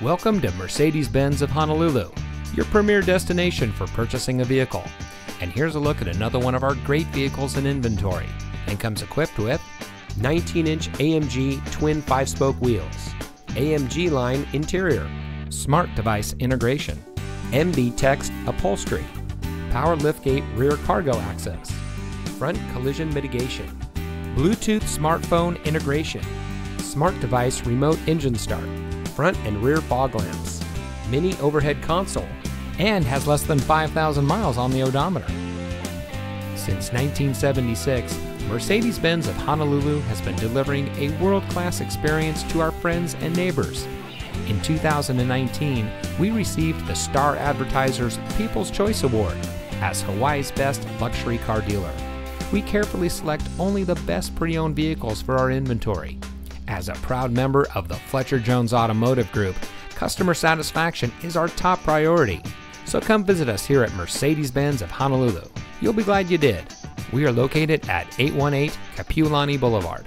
Welcome to Mercedes Benz of Honolulu, your premier destination for purchasing a vehicle. And here's a look at another one of our great vehicles in inventory and comes equipped with 19 inch AMG twin 5 spoke wheels, AMG line interior, smart device integration, MB-Tex upholstery, power liftgate rear cargo access, front collision mitigation, Bluetooth smartphone integration, smart device remote engine start, front and rear fog lamps, mini overhead console, and has less than 5,000 miles on the odometer. Since 1976, Mercedes Benz of Honolulu has been delivering a world class experience to our friends and neighbors. In 2019, we received the Star Advertiser's People's Choice Award as Hawaii's best luxury car dealer. We carefully select only the best pre owned vehicles for our inventory. As a proud member of the Fletcher Jones Automotive Group, customer satisfaction is our top priority. So come visit us here at Mercedes Benz of Honolulu. You'll be glad you did. We are located at 818 Kapiolani Boulevard.